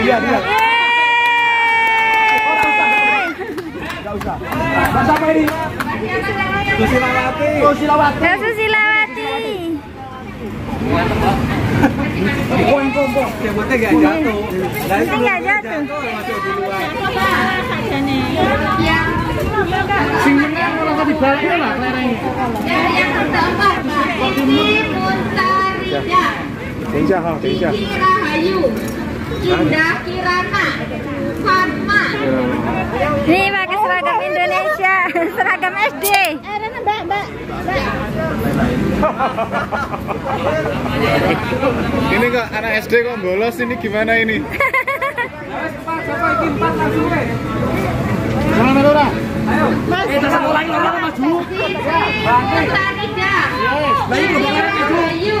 Iya, iya. Enggak usah. Mas apa ini? Susilawati. Oh, Silawati. Ya Susilawati. Penting nggak jatuh. Jatuh. masuk. Sing menang usah lah. Ya, yang keempat, Mbak. Siti Muntarija. Denja, ha, denja. Siti Rahayu. Indah Kirana. Fatma. Nih pakai seragam Indonesia, seragam SD. Mbak, Mbak. Ini kok anak SD kok bolos ini gimana ini? Siapa iki empat langsung weh. Jangan ora. Ayo. Muntarija. Siti Rahayu.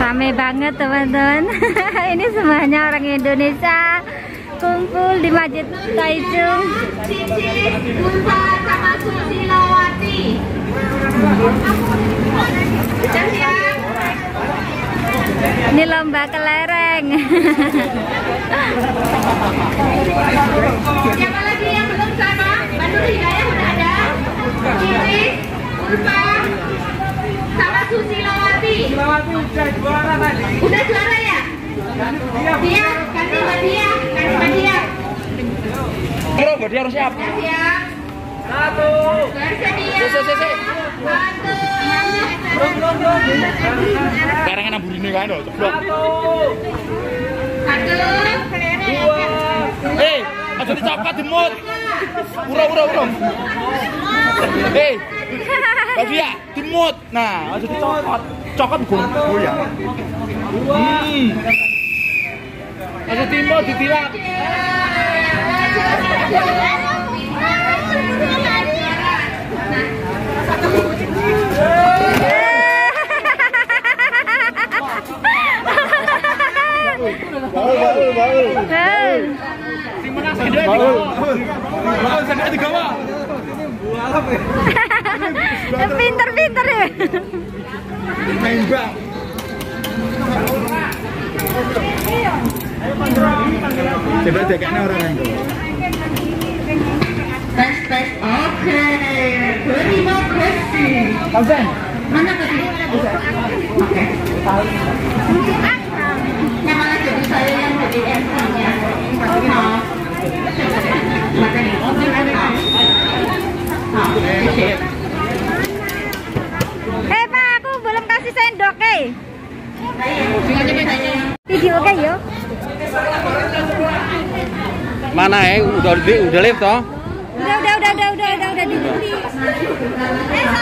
Rame banget teman-teman. Ini semuanya orang Indonesia kumpul di Masjid siap? Ini lomba kelereng. Siapa lagi yang belum sama? Bantu Hidayah udah ada. Cici, Ulfa, Susilawati. Susilawati udah juara tadi. Udah juara ya? Dia, ganti Mbak Dia, ganti Mbak Dia. Bro, berarti harus siap. Udah siap? Satu. Bersedia. Satu. Sekarang enak burine kan lho, ceblok. Satu. Satu. Eh, aja dicopot demut. Ura ura ura. Eh, Babi ya, demut. Nah, aja dicopot. Cokot goyang. Hmm. Aja timbo ditilak. Baul, baul, baul. Hei. Baul. Baul sampai di bawah. Pinter-pinter ya. Nembak. Coba dekatnya orang yang Tes tes oke. Terima kasih. Konsen. Mana tadi? Oke. Nama lagi saya yang jadi MC-nya. Makanya. Oh. Hei Pak, aku belum kasih eh. Yang Video oke yo. Mana ya? Udah di, udah live toh? Udah udah udah udah udah udah udah di. Eh?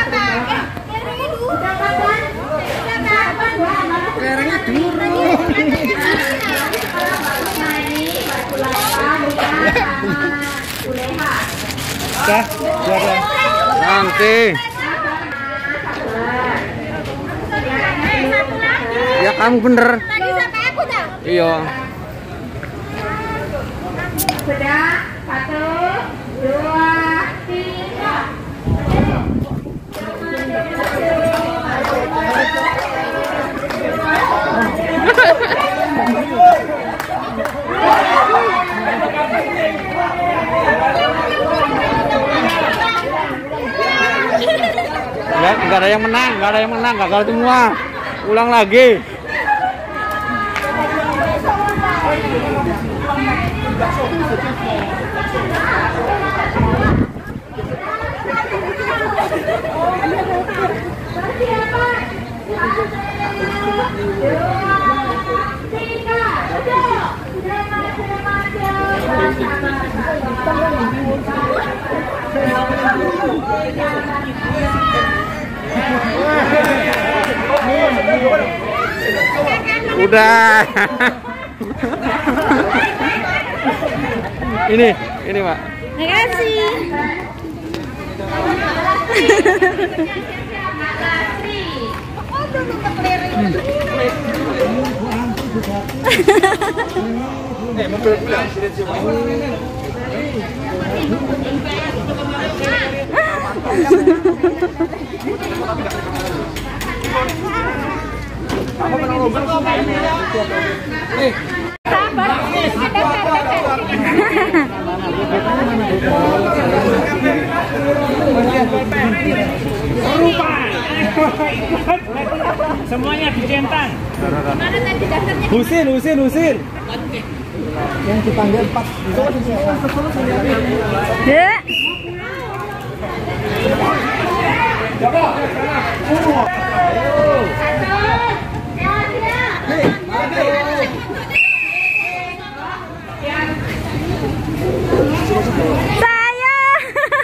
Udah? Udah kapan? Lerengnya dulu. Dah, sudah. Nanti. Kamu bener. Tadi sampai aku dah. Iya. Sudah. Satu, dua, tiga. Enggak, enggak ada yang menang, enggak ada yang menang, gagal semua. Ulang lagi. Udah. ini, ini, Pak. Makasih. Semuanya dicentang. Mana tadi daftarnya? Husin, Husin, Husin. Dek. Saya.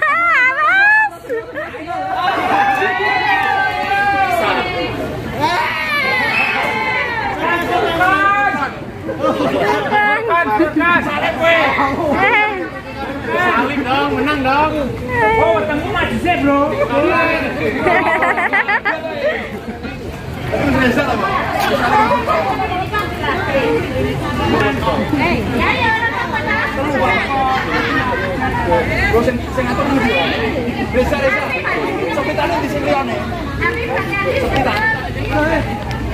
Awas. Eh. Salim dong, menang dong. Oh, ketemu maju sih, Bro. Ya ya orang apa dah? Tapi pakai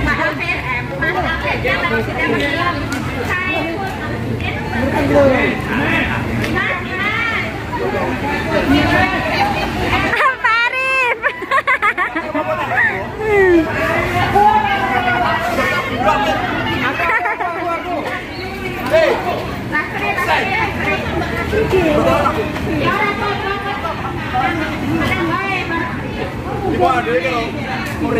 Maaf ya, eh, maaf ya, jangan sudah bilang. Saya Pak Arif.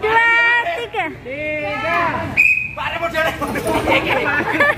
dua, tiga. Kok lah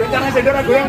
Rencana gender aku yang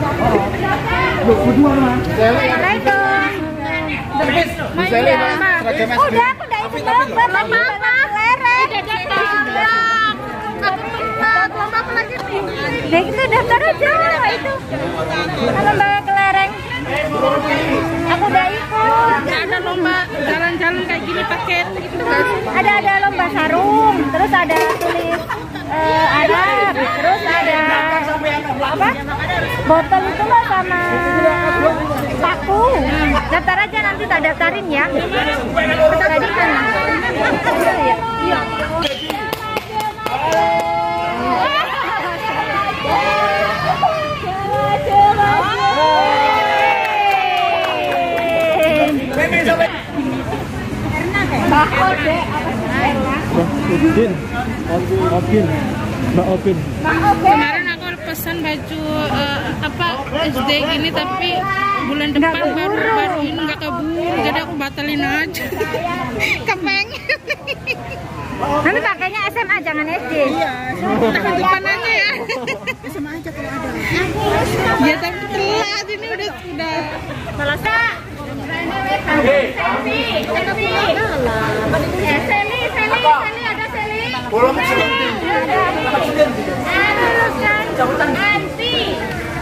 Assalamualaikum. Udah, aku udah ikut lomba tadi lomba kelereng. Dek itu daftar aja itu. Lomba kelereng. Aku udah ikut. ada lomba jalan-jalan kayak gini pakai itu Ada ada lomba sarung, terus ada tulis eh, Arab, terus ada apa? Botol itu loh sama paku. Daftar aja nanti tak daftarin ya. Tadi kan? Iya. Iya. Opin. Opin. Mbak Opin. kemarin aku pesan baju eh, apa SD ini tapi bulan depan baru baru ini nggak keburu jadi aku batalin aja kepengen Nanti pakainya SMA jangan SD. tahun depan aja ya SMA aja kalau ada ya tapi telat ini udah udah Selesai. Seli, Seli. Eh, Seli, Seli,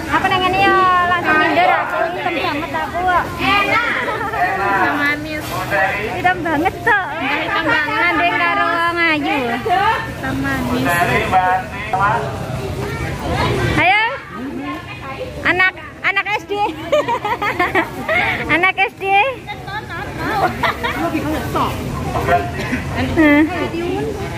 Apa ya langsung minder aku hitam banget aku. Enak. manis Hitam banget tuh. Hitam banget. Nandeng karo ngayu. manis Ayo. Anak anak SD. anak SD. Hmm.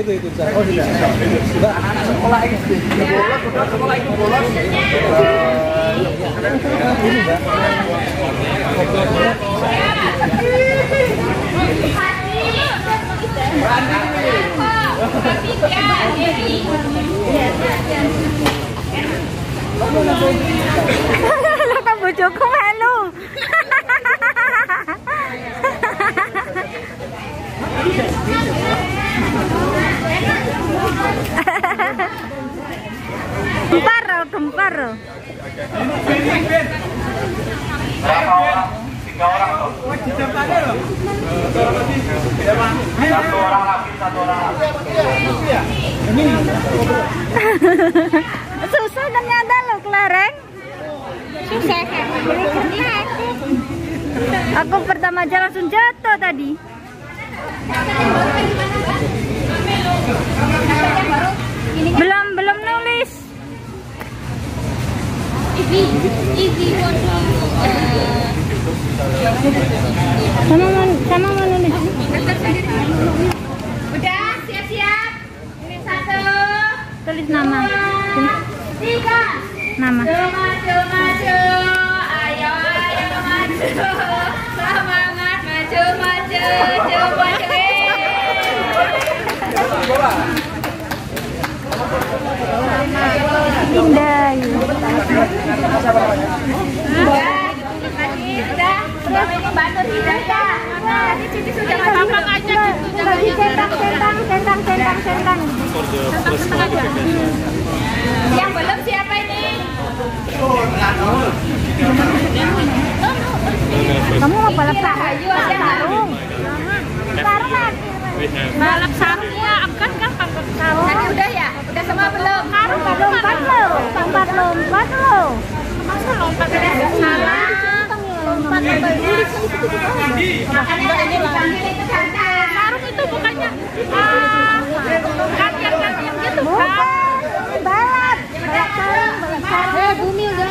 Itu itu saya. Oh, tidak. Sudah anak-anak sekolah ini. Bolos, sudah sekolah itu bolos. Ini, Mbak. lo kan bojoku melu. gempar, lo, gempar. lo. Susah ternyata lo kelereng. susah kan belum pernah aku Aku pertama aja langsung jatuh tadi. Belum belum nulis. Sama mau sama mau nulis. udah siap-siap ini satu Tulis nama. tiga Nama. maju maju ayo ayo maju semangat maju maju maju Indah. tadi udah sebelum ini bantu tidak ya tadi cici sudah gampang aja gitu Lagi centang centang centang centang centang. yang belum siapa ini Kamu mau sarung? Sarung. Sarung lagi balap sarungnya kan gampang sarung. Tadi udah ya? Udah semua belum? karung kan lompat lo lompat lompat lo masa lompat udah salah? Lompat lompat ya? makanya ini dipanggil itu santai sarung itu bukannya ah, gantian gantian gitu kan? Balap. Balap sarung balap sarung. Eh bumi udah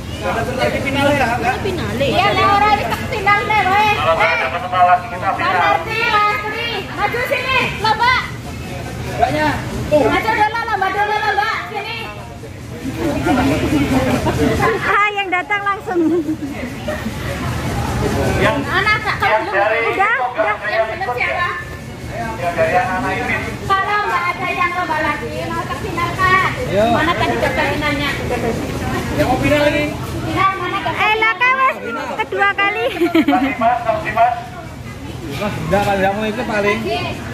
Iya, nah orang ini tak final deh, boy. Mas Arti, Mas Tri, maju sini, lomba. Maju dulu, lomba dulu, lomba. Sini. Ah, yang datang langsung. Anak, Kak, kalau belum. Udah, udah. Yang belum siapa? Kalau nggak ada yang lomba lagi, mau ke final kan? Mana tadi daftar finalnya? Yang mau final lagi. Final mana daftar Eh, laka mas, kedua kali. Enggak kalau ikut paling.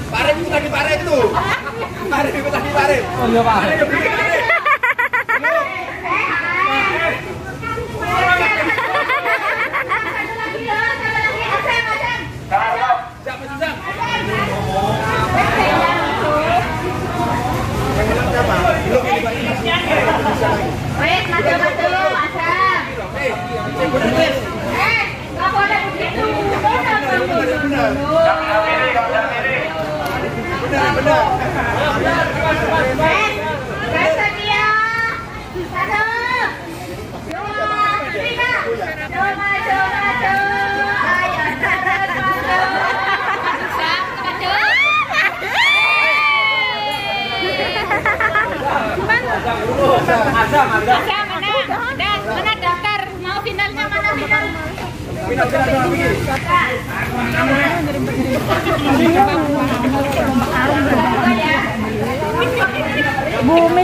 Paling itu tadi Paling itu. Paling itu tadi Paling. Oh iya Pak. Satu lagi maju. Ayo, terus maju. Maju. Azam, Azam. Bumi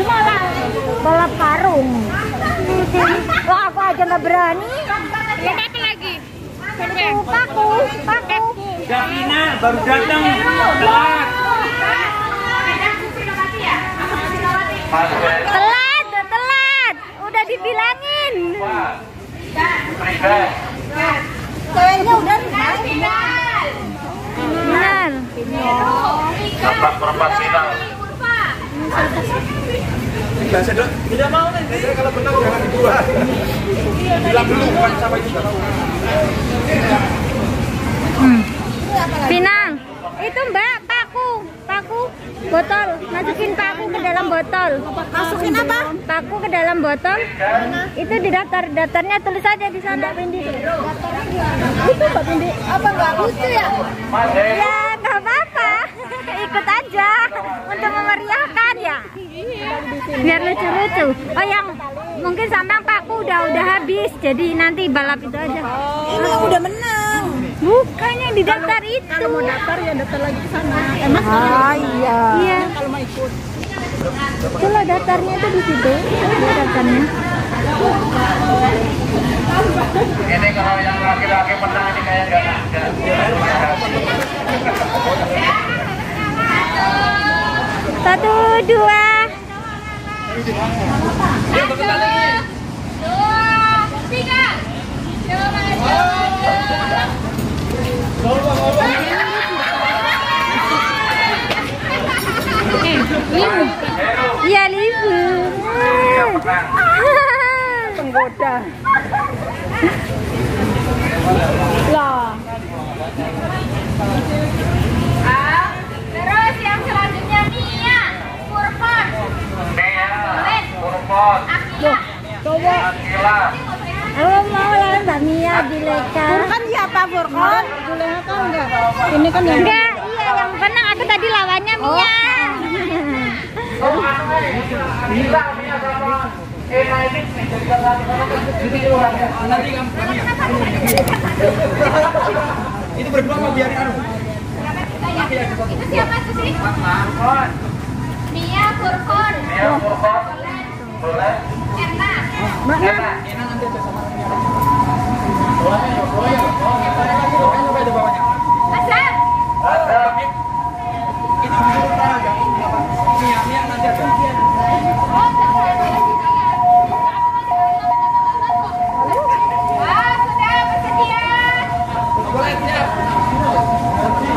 malah balap karung. Wah, aku aja nggak berani. Apa lagi? Tuh, paku, paku. Davina baru datang. Telat. Telat, telat. Udah dibilangin. Kayaknya udah Final. Benar. Tempat perempat final. Tidak mau nih. Kalau menang jangan dibuat. Bilang dulu bukan sama itu. Pinang. Itu Mbak, paku, paku, botol. Masukin paku ke dalam botol. Masukin apa? Paku ke dalam botol. Itu di daftar daftarnya tulis aja di sana. Itu Mbak Pindi. Apa nggak lucu ya? Ya nggak apa-apa. Ikut aja untuk memeriahkan ya. Biar lucu-lucu. Oh yang mungkin sampai paku udah udah habis. Jadi nanti balap itu aja. Ini udah menang. Bukan yang di daftar itu. Kalau mau daftar ya daftar lagi ke sana. Emang ah, iya. Iya. Kalau mau ikut. Itulah daftarnya itu di situ. Ada daftarnya. Ini kalau yang laki-laki menang ini kayak gak ada. Satu, dua. Satu, dua, tiga. Coba. Iya libur. Penggoda. Lah. Ah, Terus yang selanjutnya Nia, Furkon, Nia, Purpot, Akila. Coba. Aku mau lawan Mbak Mia di Leka. Furkan siapa Furkan? Juleha kan enggak. Ini kan yang Enggak, iya yang menang aku tadi lawannya Mia. Gila Nanti kami. Itu berdua mau biarin anu. Itu siapa tuh sih? Purpot, Nia, Furkon, Nia Purpot, boleh, Erna. Ena, Enak nanti sama. Oh, coba aja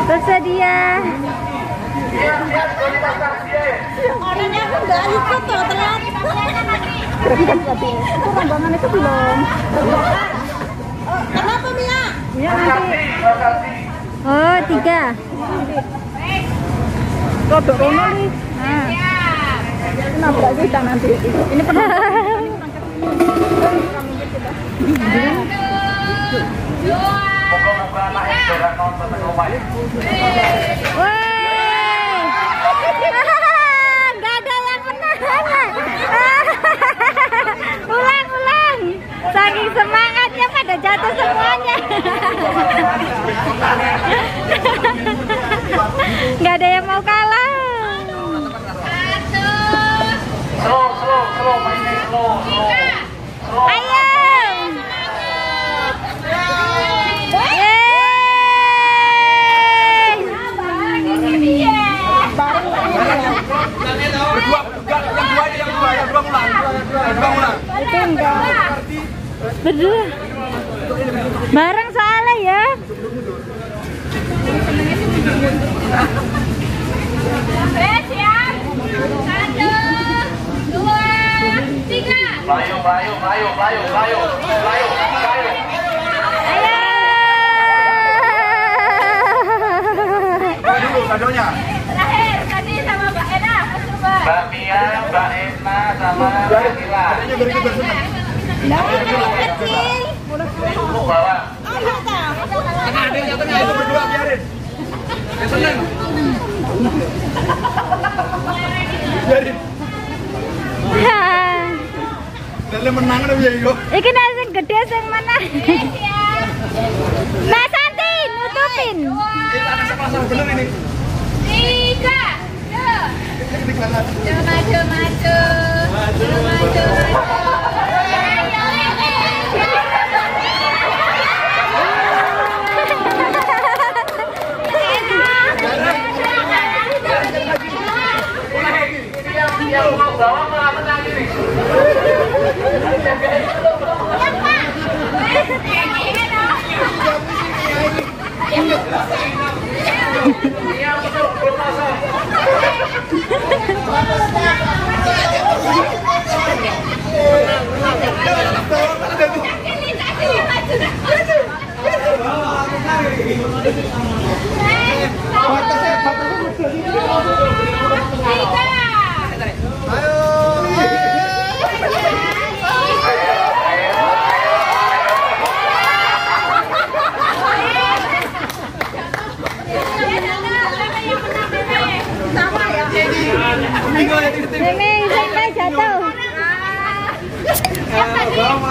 Bersedia. Orangnya aku ikut tuh. Itu rombongan itu belum. Kenapa Mia? Mia nanti. Oh tiga. Kau berkono nih. Nah. Nabrak kita nanti. Ini penuh. Moga-moga anak yang jarak nonton ke rumah. Woi. Gak ada yang menang. ulang, ulang. Saking semangatnya pada jatuh semuanya. Gak ada yang mau kalah. Slow, slow, slow, mainnya slow, slow. Slow. Ayo. Yeay. Berdua, enggak, yang dua ini yang dua, yang dua ulang. Yang dua ulang. Itu enggak. Berdua. Bareng soalnya ya. Eh, siap. Satu, dua, tiga. Melayu, melayu, melayu, melayu, melayu, melayu, melayu. Ayo. Dua dulu, kadonya. Terakhir, tadi sama Mbak Ena. Coba. Mbak Mia, Mbak Esna, sama Mbak Gila. Kadonya biar kita senang. Ibu bawa. Tengah, ada yang tengah itu berdua biarin. Yang senang. Biarin. Dan menang ada biaya yo. Iki sing gede sing mana? Mbak Santi nutupin. Tiga. Maju, maju, maju. Maju, maju, Yang mau bawa malah menang ini. Mia masuk, belum masuk. Meme sampai jatuh. Bawa malah juara.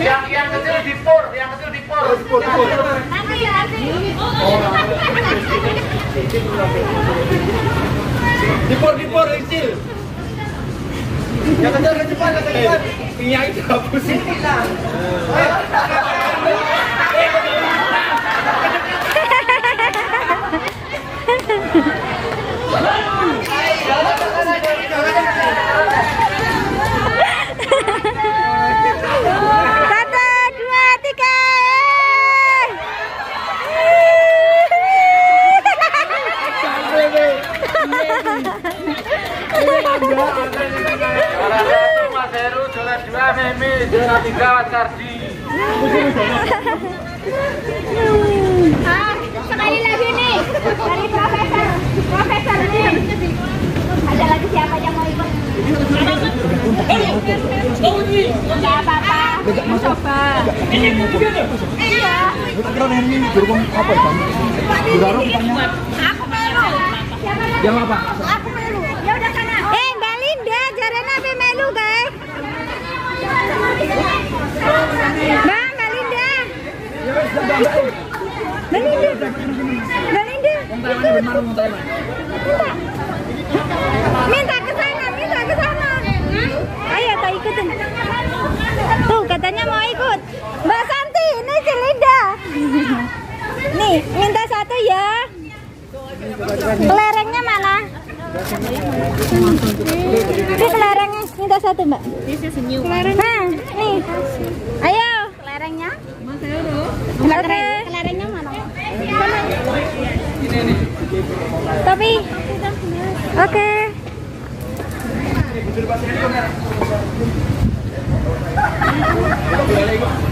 yang yang kecil dipur, yang kecil dipur. Nanti, nanti. Dipor, dipor, kecil. Yang kecil, yang cepat, yang cepat. Minyak itu hapus. Satu, dua Mimi, tiga Mas Kardi. Sekali lagi nih dari profesor profesor nih ada lagi siapa yang mau ikut? Nggak apa-apa coba iya aku melu Yang apa? aku melu ya udah sana Eh, Mbak Linda, jarana apa melu, guys? Minta ke sana, minta ke sana. Ayo, tak ikutin. Tuh, katanya mau ikut. Mbak Santi, ini si Linda. Nih, minta satu ya. Kelerengnya mana? Ini kelerengnya minta satu, Mbak. Kelereng. Nah, nih. Ayo, kelerengnya. Oke. Kelerengnya mana? Tapi Oke. Ayo.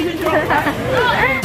Não, é.